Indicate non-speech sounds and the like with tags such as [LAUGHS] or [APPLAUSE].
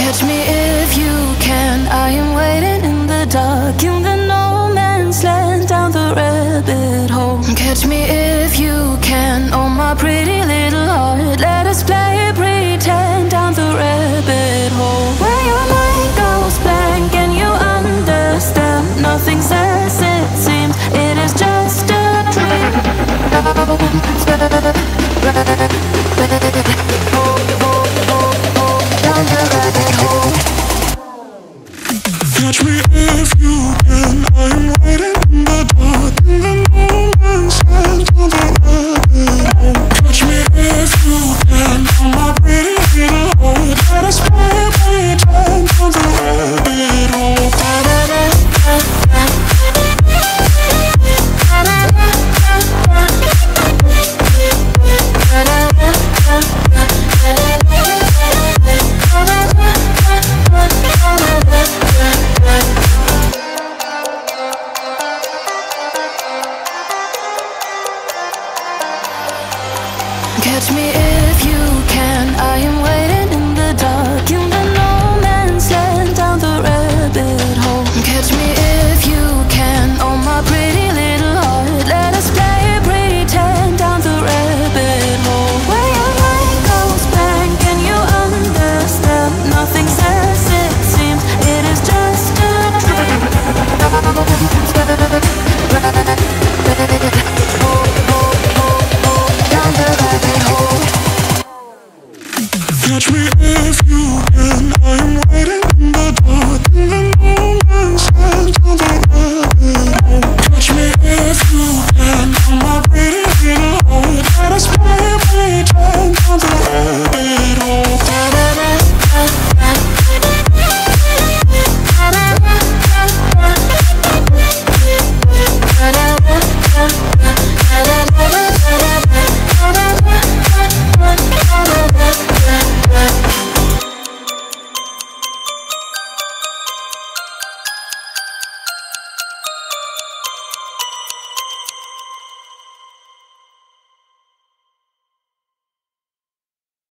Catch me if you can. I am waiting in the dark, in the no man's land, down the rabbit hole. Catch me if you can. Oh, my pretty little heart. Let us play pretend down the rabbit hole. Where your mind goes blank and you understand. Nothing says it seems. It is just a dream. [LAUGHS] Oh, Catch me if you can. I'm waiting in the dark, Catch me if you you and I'm